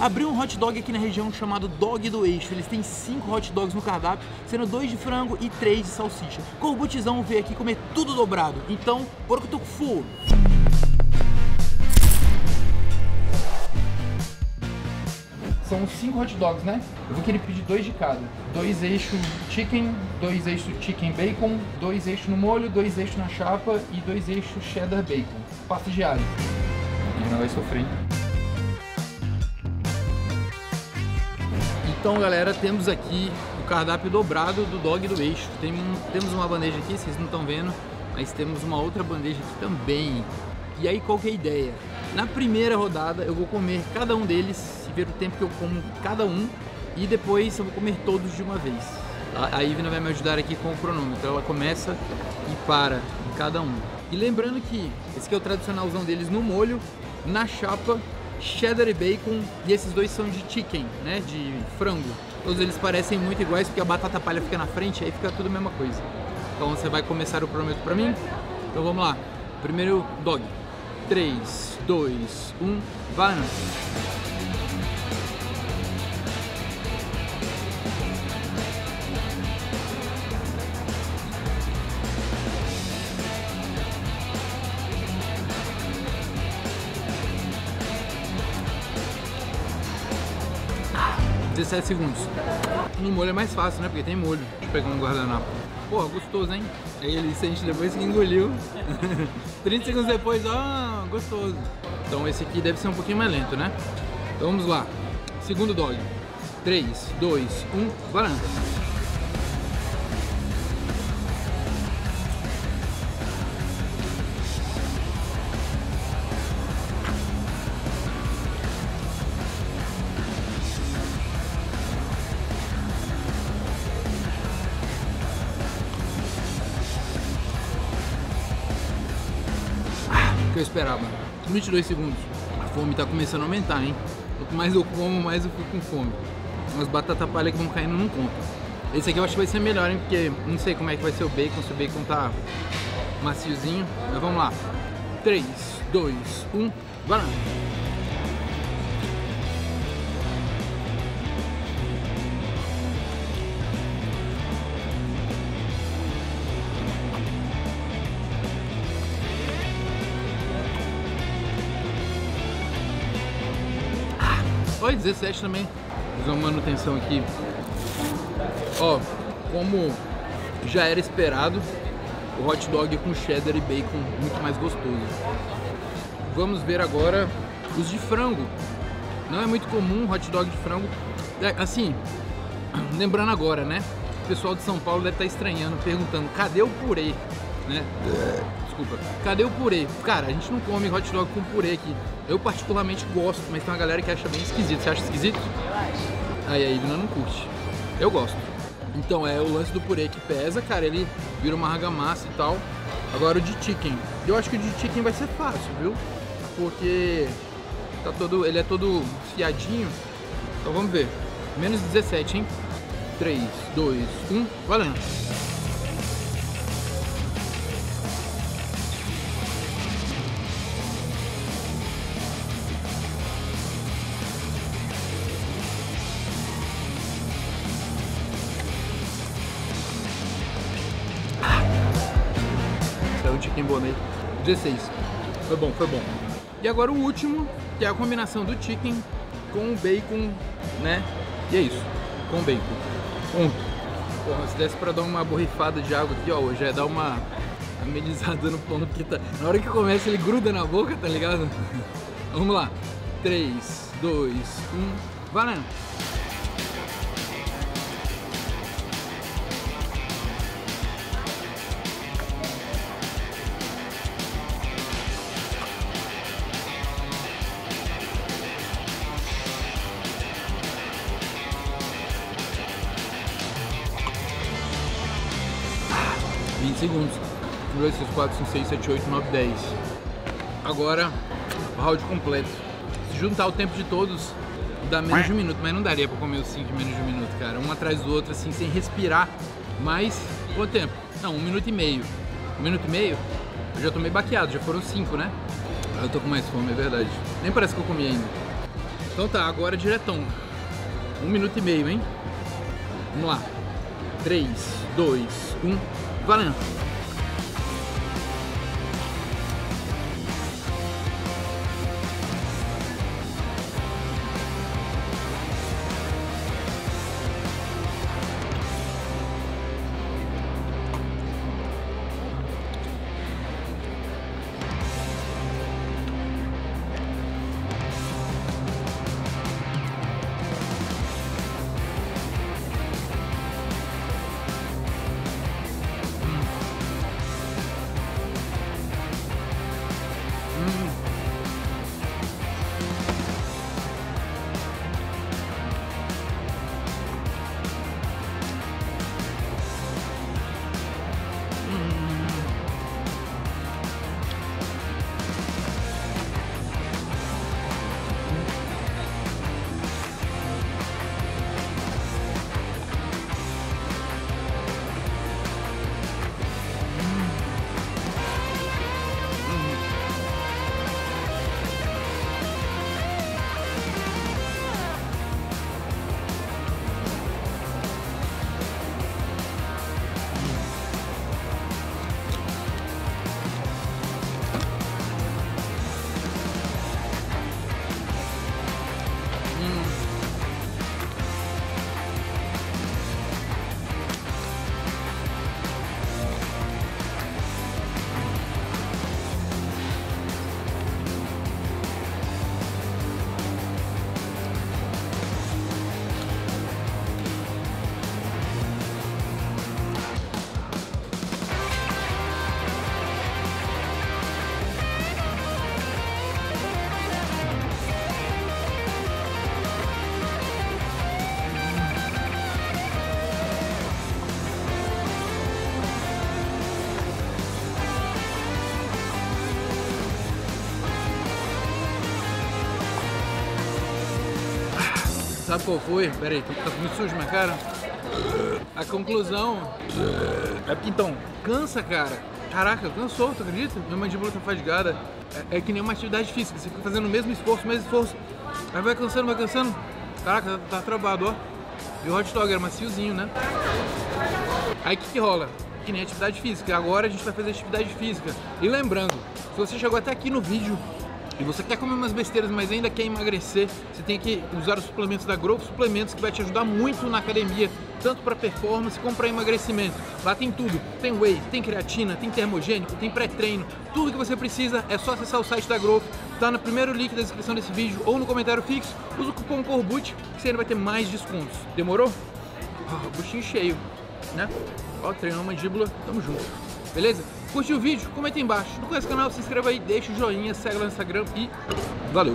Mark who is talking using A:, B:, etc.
A: Abriu um hot dog aqui na região chamado Dog do Eixo. Eles têm cinco hot dogs no cardápio, sendo dois de frango e três de salsicha. Corbutizão veio aqui comer tudo dobrado. Então, porco tofu. São cinco hot dogs, né? Eu vou querer pedir dois de cada. Dois eixo chicken, dois eixo chicken bacon, dois eixo no molho, dois eixo na chapa e dois eixo cheddar bacon. Pasta de alho. Vai sofrer. Então, galera, temos aqui o cardápio dobrado do dog do eixo. Tem temos uma bandeja aqui, vocês não estão vendo, mas temos uma outra bandeja aqui também. E aí, qual que é a ideia? Na primeira rodada, eu vou comer cada um deles e ver o tempo que eu como cada um. E depois eu vou comer todos de uma vez. A, a Ivna vai me ajudar aqui com o cronômetro. Ela começa e para em cada um. E lembrando que esse aqui é o tradicionalzão deles no molho, na chapa cheddar e bacon e esses dois são de chicken, né, de frango. Todos eles parecem muito iguais porque a batata palha fica na frente aí fica tudo a mesma coisa. Então você vai começar o cronômetro pra mim? Então vamos lá. Primeiro dog. 3, 2, 1, vai! 17 segundos. No molho é mais fácil, né? Porque tem molho. Deixa eu pegar um guardanapo. Porra, gostoso, hein? Aí ele sente depois que engoliu. 30 segundos depois, ó, gostoso. Então esse aqui deve ser um pouquinho mais lento, né? Então vamos lá. Segundo dog. 3, 2, 1, varanda. Que eu esperava. 22 segundos. A fome tá começando a aumentar, hein? Quanto mais eu como, mais eu fico com fome. As batata palha que vão caindo não conta. Esse aqui eu acho que vai ser melhor, hein? Porque não sei como é que vai ser o bacon, se o bacon tá maciozinho. Mas vamos lá. 3, 2, 1, vai lá. Oi, 17 também. Fazer uma manutenção aqui. Ó, como já era esperado, o hot dog com cheddar e bacon muito mais gostoso. Vamos ver agora os de frango. Não é muito comum hot dog de frango. É, assim, lembrando agora, né? O pessoal de São Paulo deve estar estranhando, perguntando: cadê o purê? Né? Desculpa, cadê o purê? Cara, a gente não come hot dog com purê aqui. Eu particularmente gosto, mas tem uma galera que acha bem esquisito. Você acha esquisito? Aí a não curte. Eu gosto. Então é o lance do purê que pesa, cara, ele vira uma argamassa e tal. Agora o de chicken. Eu acho que o de chicken vai ser fácil, viu? Porque tá todo, ele é todo fiadinho. Então vamos ver. Menos 17, hein? 3, 2, 1, valendo. Bonnet. 16. Foi bom, foi bom. E agora o último, que é a combinação do chicken com o bacon, né? E é isso, com bacon. Um. Porra, se desse pra dar uma borrifada de água aqui, ó, já ia dar uma amenizada no pão, porque tá... na hora que começa ele gruda na boca, tá ligado? Vamos lá. 3, 2, 1, valendo! 20 segundos. 1, 2, 3, 4, 5, 6, 7, 8, 9, 10. Agora, o round completo. Se juntar o tempo de todos, dá menos de um minuto, mas não daria pra comer os 5 de menos de um minuto, cara. Um atrás do outro, assim, sem respirar. Mas, quanto tempo? Não, um minuto e meio. Um minuto e meio? Eu já tomei baqueado, já foram cinco, né? Ah, eu tô com mais fome, é verdade. Nem parece que eu comi ainda. Então tá, agora diretão. Um minuto e meio, hein? Vamos lá. 3, 2, 1, valendo! Sabe qual foi? Pera aí, tá muito sujo minha cara. A conclusão é porque então, cansa, cara. Caraca, cansou, tu acredita? Minha mandíbula tá fadigada. É, é, que nem uma atividade física, você fica fazendo o mesmo esforço, o mesmo esforço. Aí vai cansando, vai cansando. Caraca, tá, tá travado, ó. E o hot dog era maciozinho, né? Aí o que, que rola? Que nem atividade física. Agora a gente vai fazer atividade física. E lembrando, se você chegou até aqui no vídeo, e você quer comer umas besteiras, mas ainda quer emagrecer, você tem que usar os suplementos da Growth Suplementos, que vai te ajudar muito na academia, tanto para performance como para emagrecimento. Lá tem tudo, tem whey, tem creatina, tem termogênico, tem pré-treino, tudo que você precisa é só acessar o site da Growth, tá no primeiro link da descrição desse vídeo ou no comentário fixo, usa o cupom CORBUT que você ainda vai ter mais descontos. Demorou? Oh, buchinho cheio, né? Ó, treinou a mandíbula, tamo junto. Beleza? Curtiu o vídeo? Comenta aí embaixo. Não conhece o canal? Se inscreva aí, deixa o joinha, segue lá no Instagram e valeu!